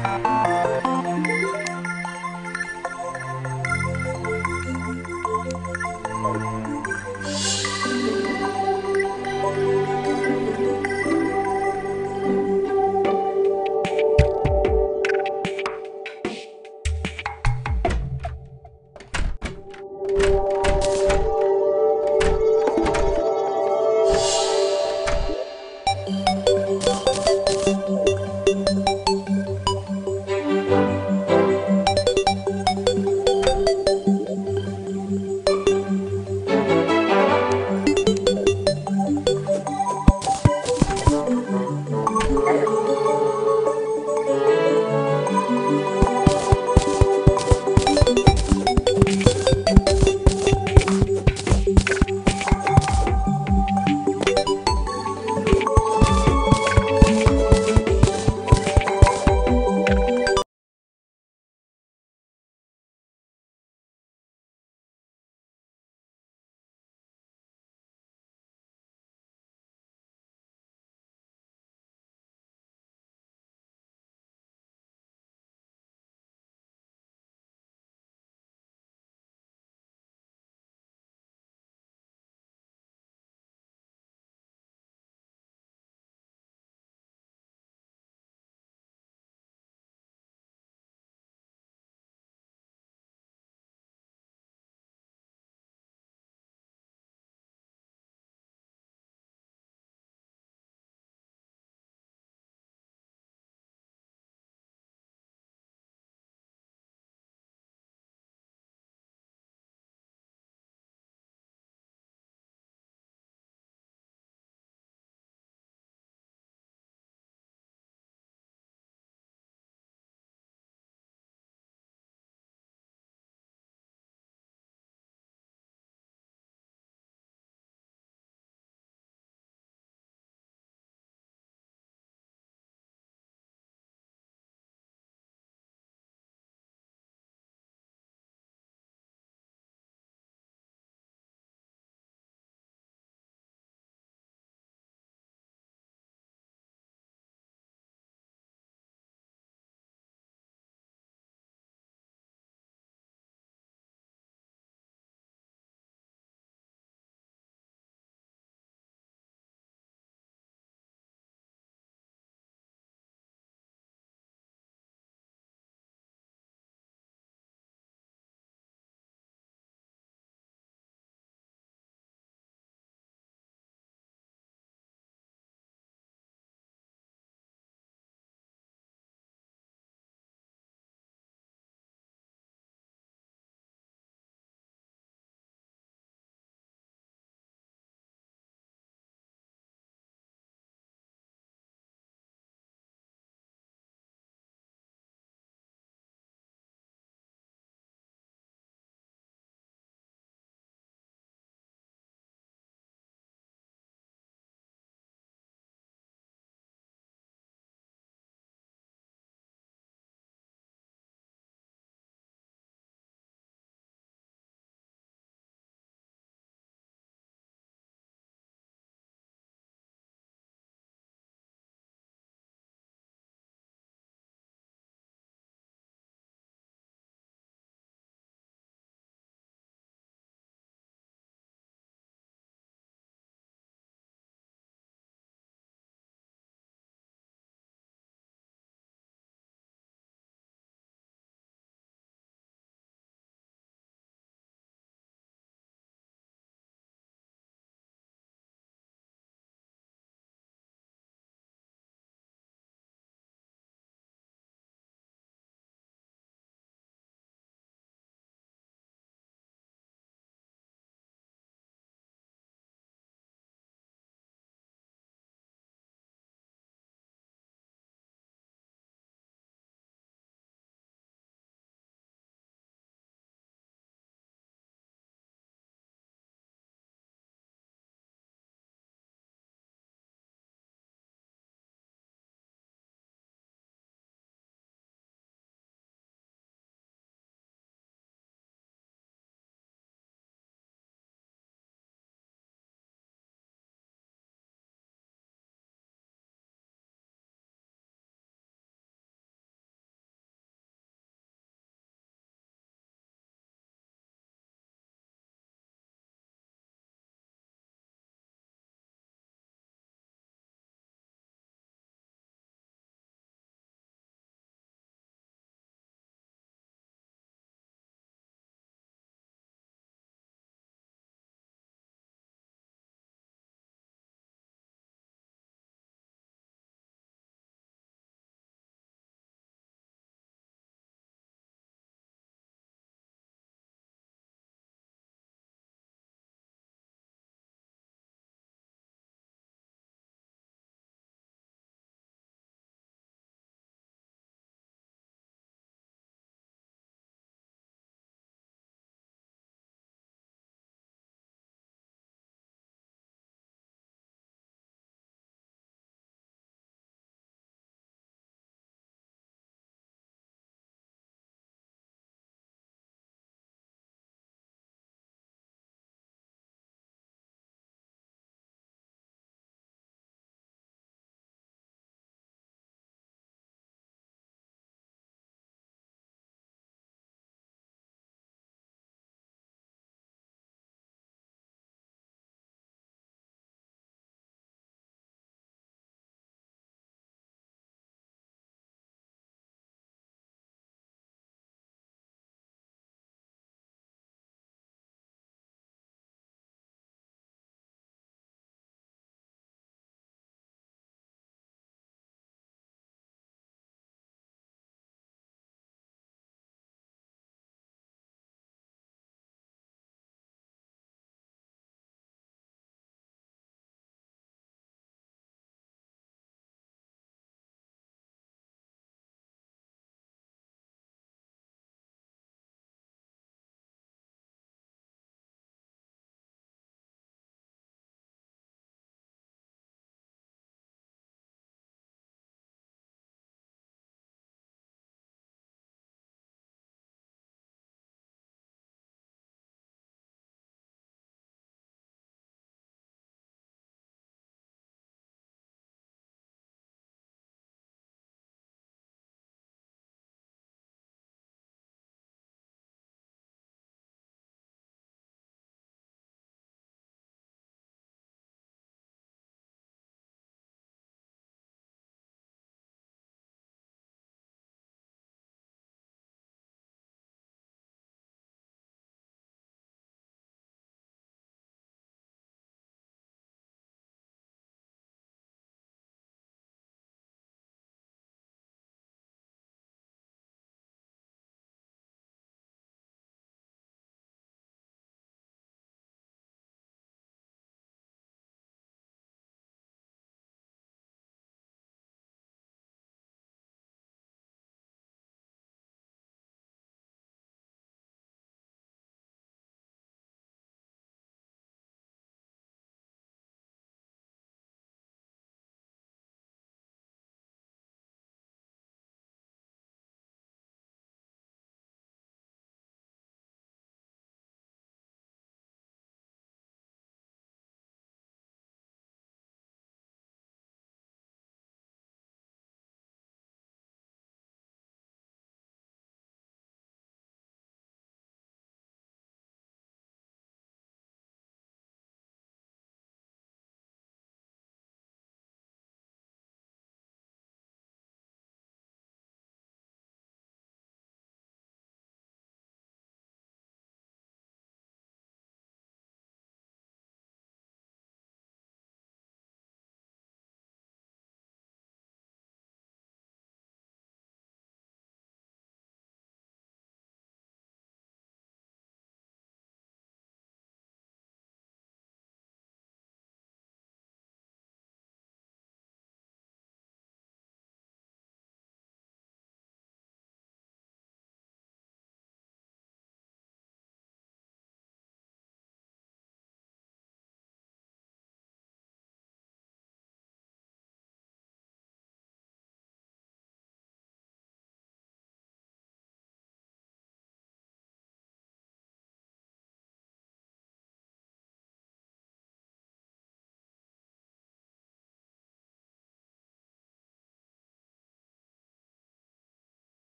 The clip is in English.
Bye.